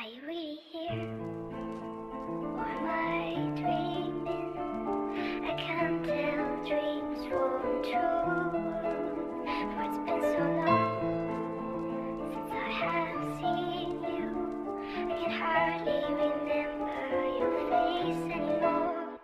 Are you really here? Or am I dreaming? I can't tell dreams from true. For it's been so long since I have seen you. I can hardly remember your face anymore.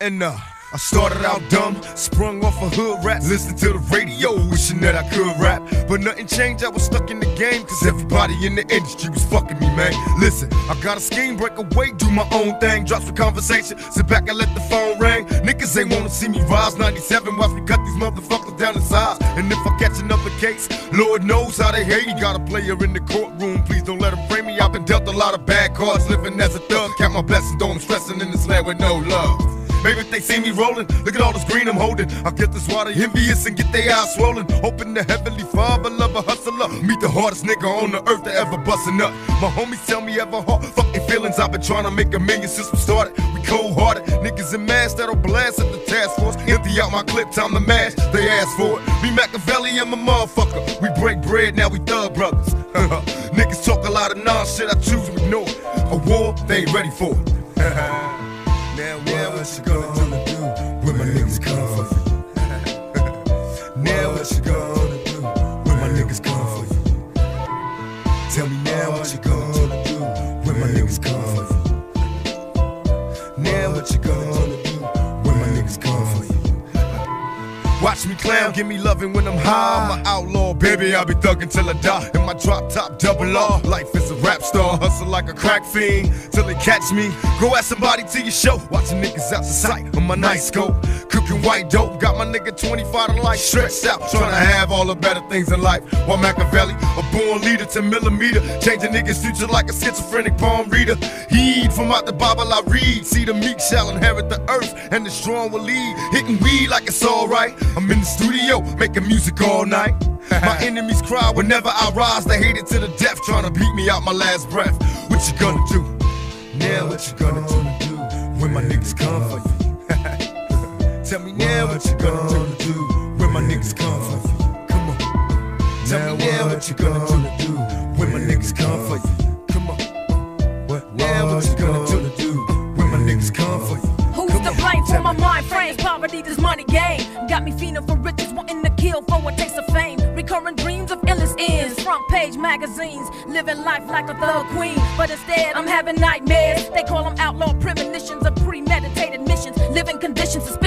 And uh, I started out dumb, sprung off a hood rap, listening to the radio, wishing that I could rap. But nothing changed, I was stuck in the game, cause everybody in the industry was fucking me, man. Listen, I got a scheme, break away, do my own thing, drop some conversation, sit back and let the phone ring. Niggas ain't wanna see me rise 97, watch me cut these motherfuckers down to size. And if I catch another case, Lord knows how they hate. He got a player in the courtroom, please don't let him frame me. I've been dealt a lot of bad cards, living as a thug. Count my blessings, don't I'm stressing in this land with no love. Maybe if they see me rolling, look at all this green I'm holding. I get this water envious and get their eyes swollen. Hoping the heavenly father love a hustler. Meet the hardest nigga on the earth that ever bustin' up. My homies tell me ever hard fucking feelings. I've been trying to make a million since we started. We cold hearted niggas in masks that'll blast at the task force. Empty out my clip, time to mash. They ask for it. Me Makaveli and my motherfucker. We break bread, now we thug brothers. niggas talk a lot of nonsense, I choose to ignore it. A war, they ain't ready for it. What you gonna do when my niggas come for you? now what you gonna do when my niggas come for you? Tell me now what you gonna do when my niggas come for you? Now what you gonna do Watch me clown, give me loving when I'm high. I'm an outlaw, baby. I'll be thuggin' till I die. In my drop top, double R. Life is a rap star, hustle like a crack fiend till they catch me. Go ask somebody to your show. Watching niggas out the sight on my night scope. Cooking white dope, got my nigga 25 to life stretched out. Trying to have all the better things in life. While Makaveli, a born leader to millimeter. Changing niggas' future like a schizophrenic palm reader. Heed from out the Bible I read. See the meek shall inherit the earth, and the strong will lead. Hitting weed like it's alright. I'm in the studio, making music all night. My enemies cry whenever I rise. They hate it to the death, trying to beat me out my last breath. What you gonna do? Now what you gonna do when my niggas come for you? Tell me now what you gonna do when my niggas come for you? Come on. Tell me now what you gonna do when my niggas come for you? Come on. What now what you gonna do when my niggas come for you? Who's Come to blame for my mind frames? Poverty, this money game. Got me fiending for riches, wanting to kill for a taste of fame. Recurring dreams of endless ends. Front page magazines, living life like a thug queen. But instead, I'm having nightmares. They call them outlaw premonitions of premeditated missions. Living conditions suspicious,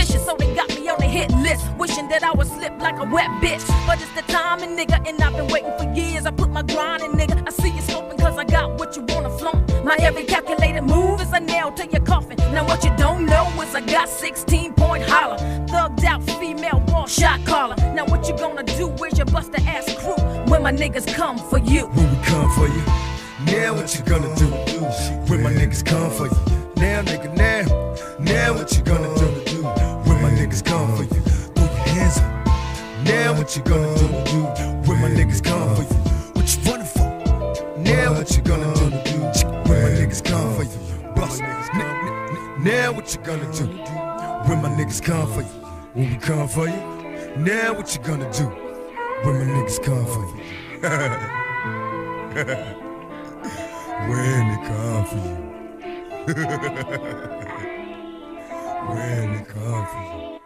list. Wishing that I would slip like a wet bitch. But it's the timing, nigga, and I've been waiting for years. I put my grind in, nigga. I see you scoping, cause I got what you wanna flaunt. My every calculated move is a nail to your coffin. Now, what you don't know is I got 16 point holler. Thugged out female wall shot caller. Now, what you gonna do? Where's your buster ass crew when my niggas come for you? when we come for you. Now what you gonna do when my niggas come for you? Now nigga, now, now what you gonna do what you gonna do when my niggas come for you? What you running for? Now what you gonna do when my niggas come for you? Bust. Now what you gonna do when my niggas come for you? When we come for you? Now what you gonna do when my niggas come for you? when they come for you. when they come for you.